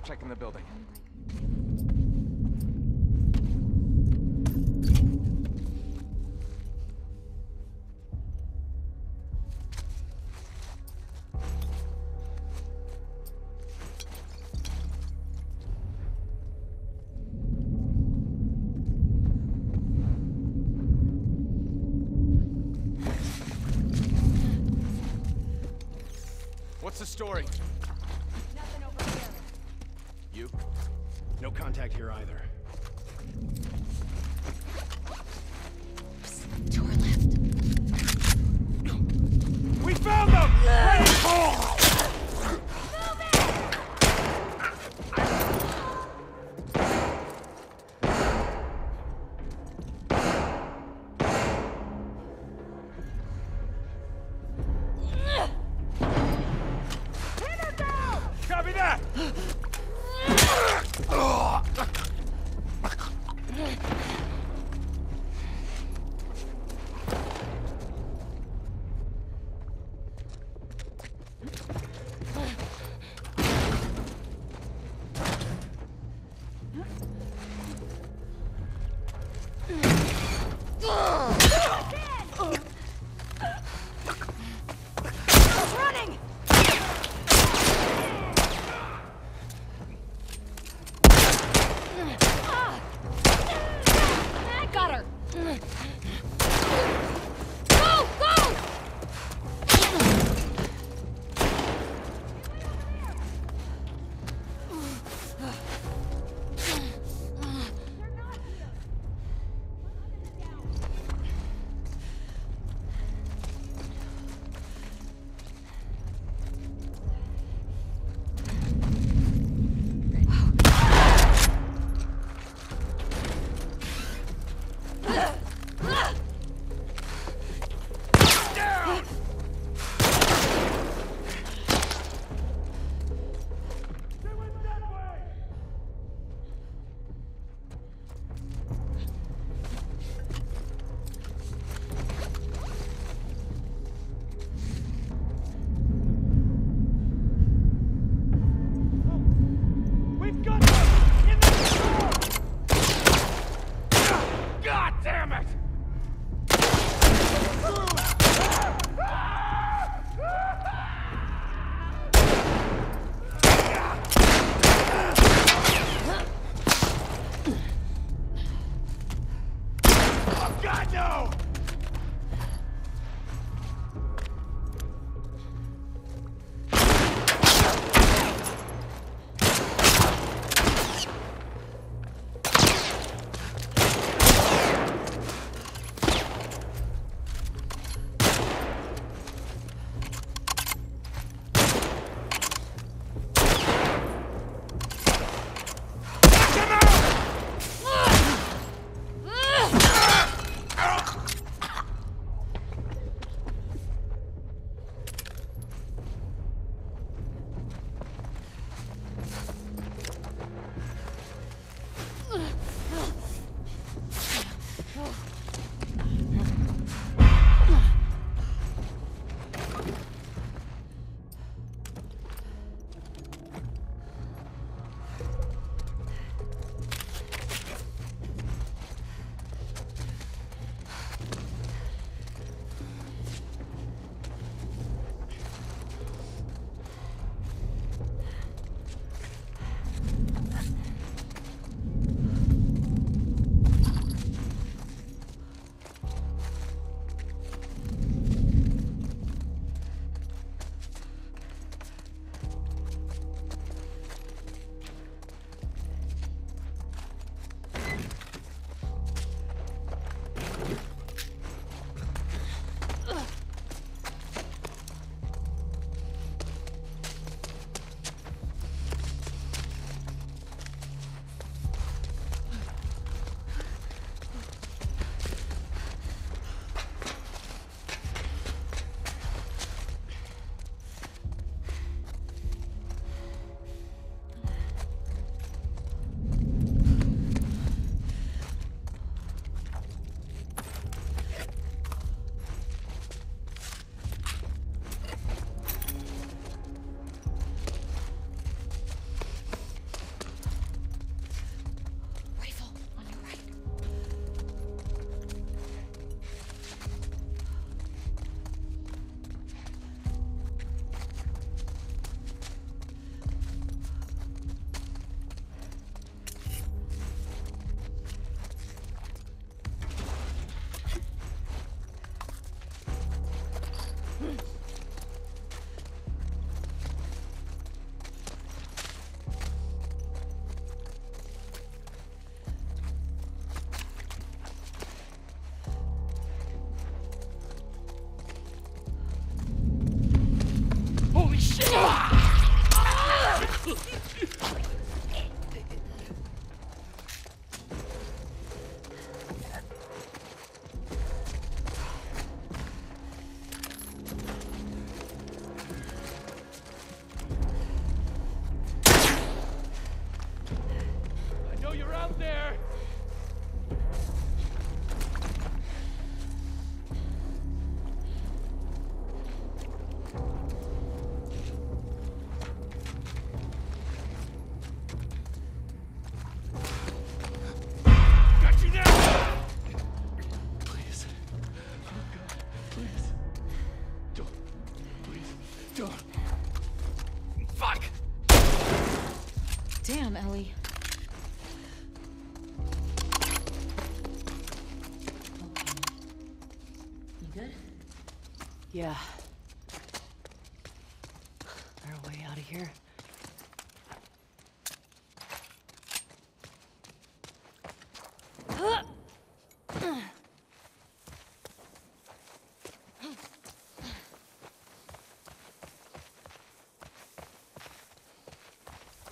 I'll check in the building. What's the story? No contact here either. Yeah. Our way out of here.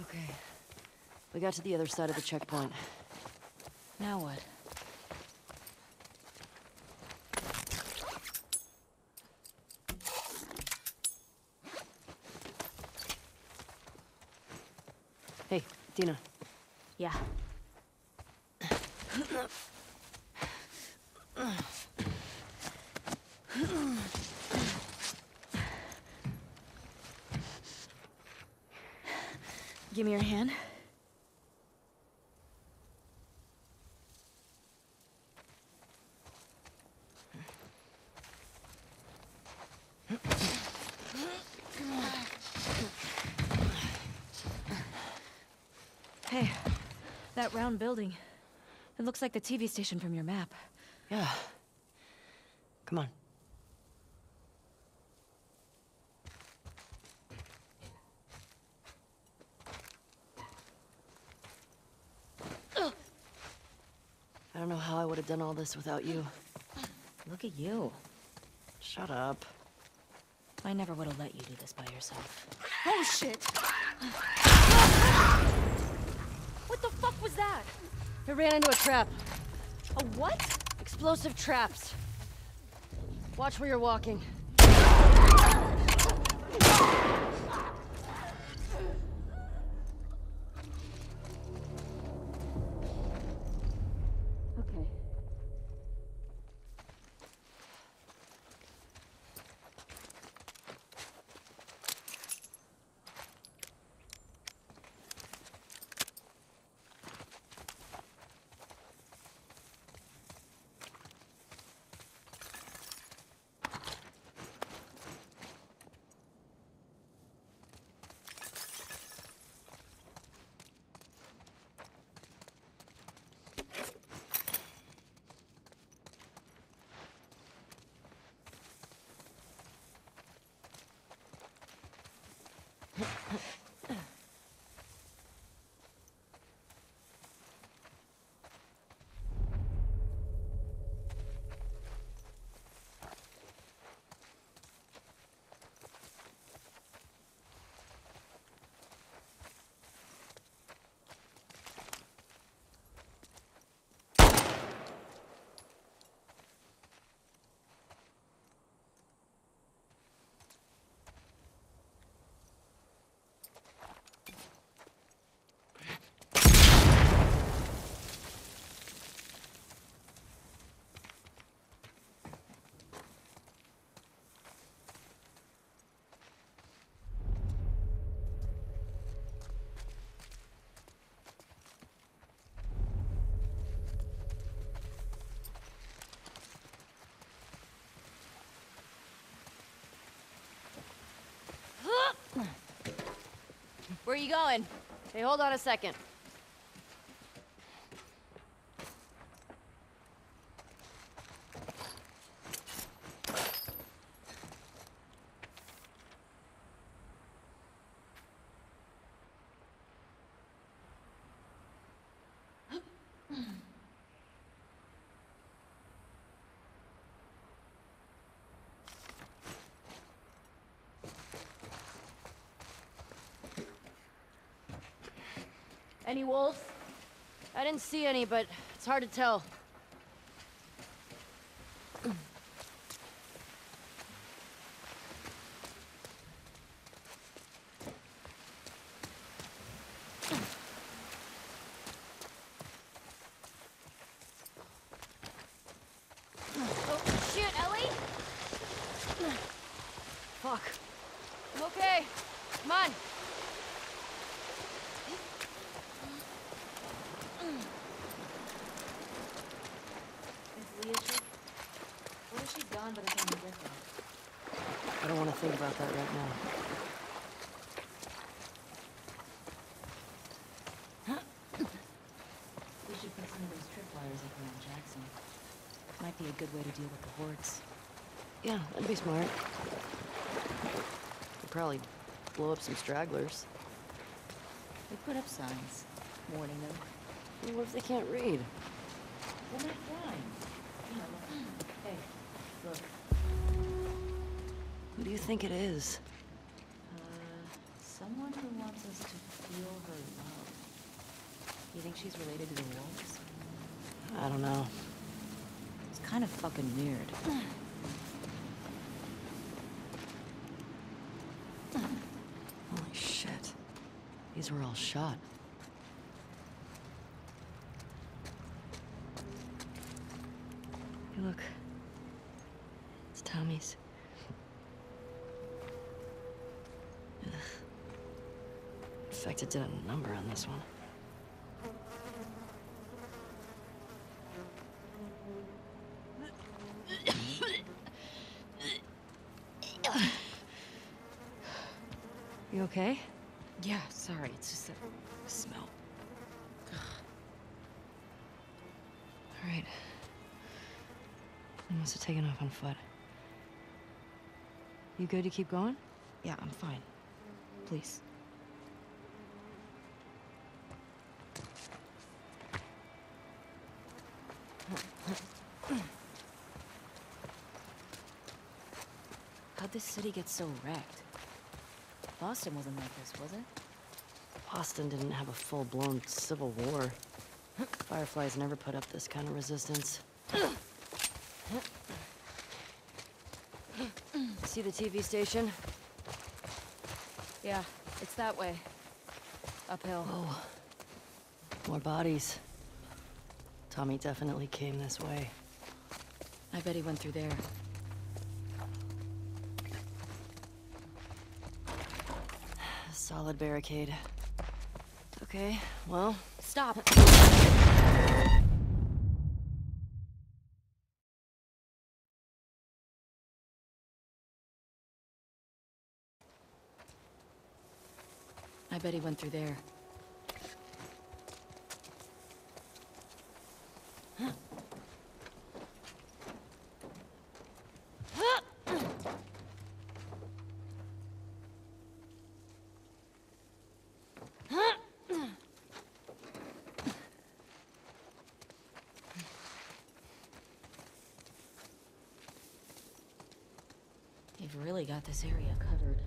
Okay. We got to the other side of the checkpoint. Now what? Dina. Yeah. Give me your hand. Hey, that round building. It looks like the TV station from your map. Yeah. Come on. I don't know how I would have done all this without you. Look at you. Shut up. I never would have let you do this by yourself. Oh shit! What the fuck was that? I ran into a trap. A what? Explosive traps. Watch where you're walking. Okay. Where are you going? Hey, hold on a second. Any wolves? I didn't see any, but it's hard to tell. Oh, shit, Ellie! Fuck. I'm okay. Come on. Is Leah chick? What if she's gone by the time we get there? I don't want to think about that right now. We should put some of those tripwires up around Jackson. Might be a good way to deal with the hordes. Yeah, that'd be smart. Could probably blow up some stragglers. We put up signs, warning them. What if they can't read? Well, not blind. Do you think it is? Uh, someone who wants us to feel her love. You think she's related to the wolves? I don't know. It's kind of fucking weird. Holy shit. These were all shot. Hey, look. It's Tommy's. Ugh. Infected did a number on this one. You okay? Yeah, sorry, it's just that smell. All right. I must have taken off on foot. You good to keep going? Yeah, I'm fine. Please. How'd this city get so wrecked? Boston wasn't like this, was it? Boston didn't have a full-blown civil war. Fireflies never put up this kind of resistance. See the TV station? Yeah, it's that way. Uphill. Oh. More bodies. Tommy definitely came this way. I bet he went through there. Solid barricade. Okay, well, Stop! I bet he went through there. Really got this area covered.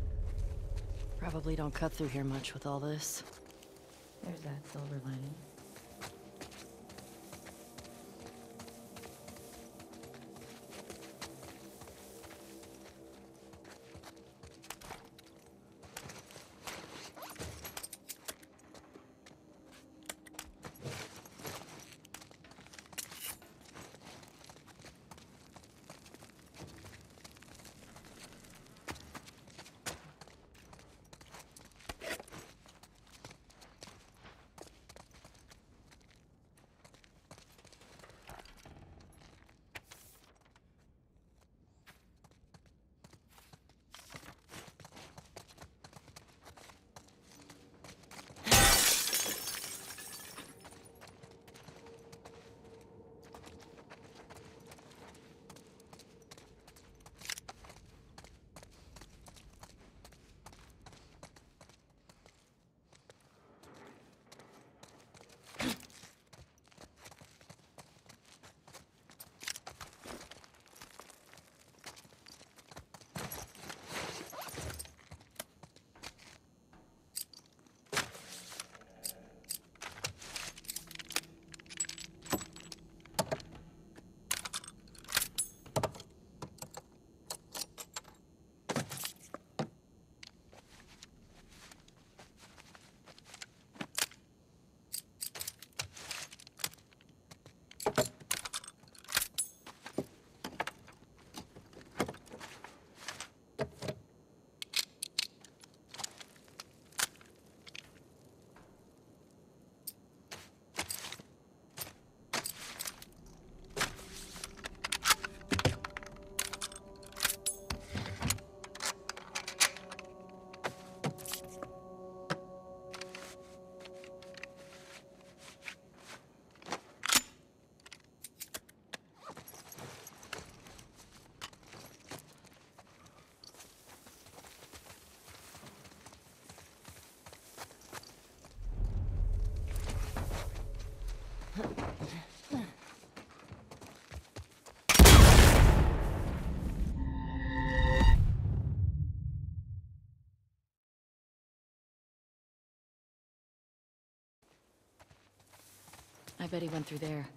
probably don't cut through here much with all this. There's that silver lining. Bet he went through there.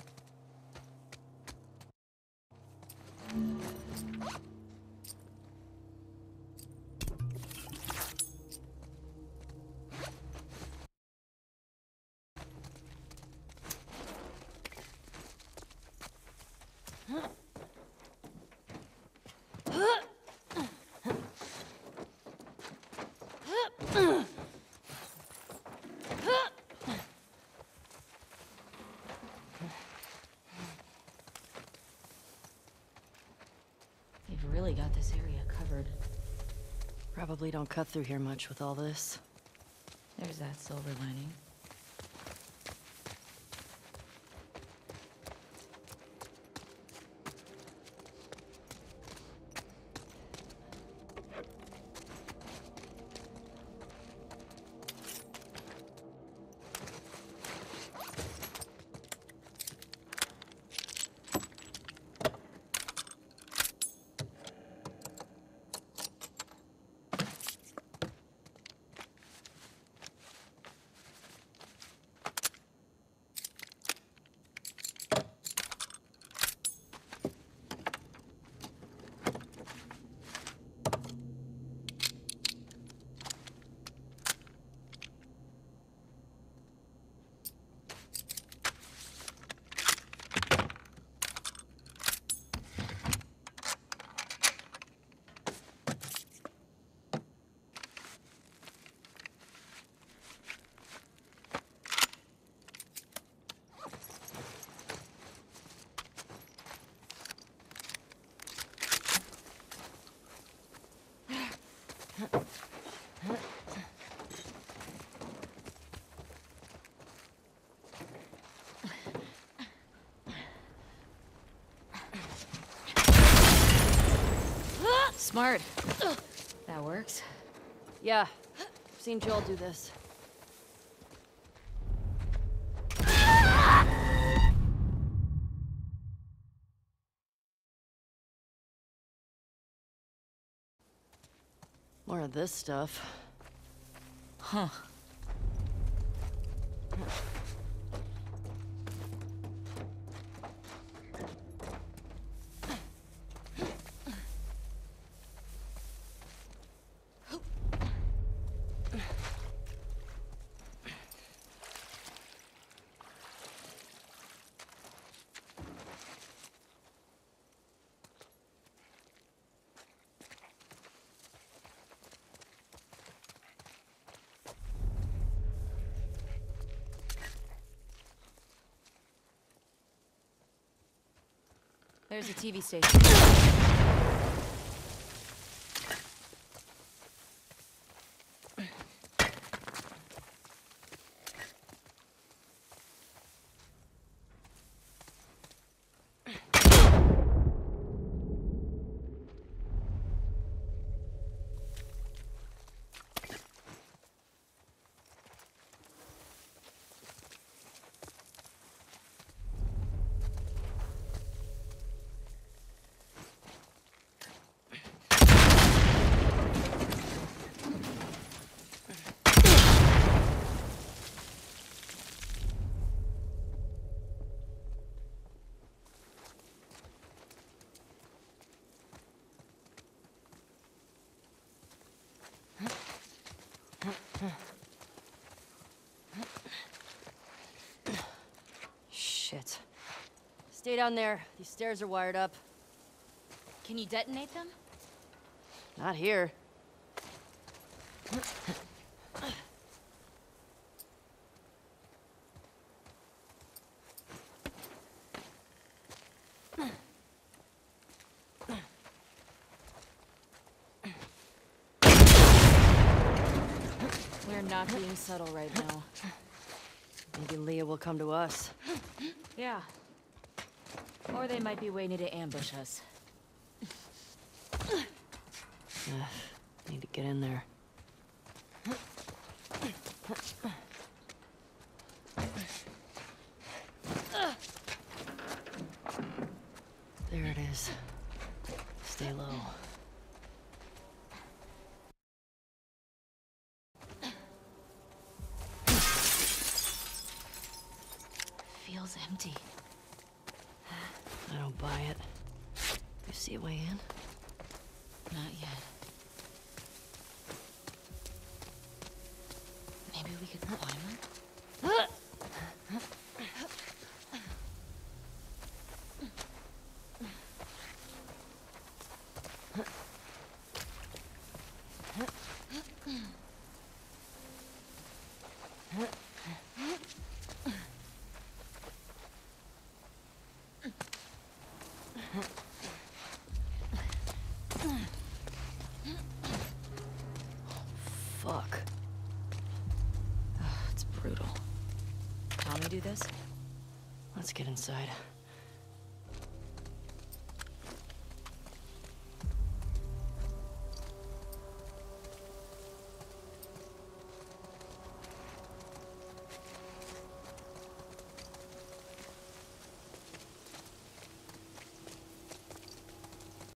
Really got this area covered. Probably don't cut through here much with all this. There's that silver lining. Smart. That works. Yeah, I've seen Joel do this. More of this stuff. Huh. There's a TV station. Shit. Stay down there. These stairs are wired up. Can you detonate them? Not here. We're not being subtle right now. Maybe Leah will come to us. Yeah. Or they might be waiting to ambush us. Ugh, need to get in there. There it is. Stay low. Feels empty. I don't buy it. You see a way in? Not yet. Maybe we could climb it? Fuck. Ugh, it's brutal. Want me do this? Let's get inside.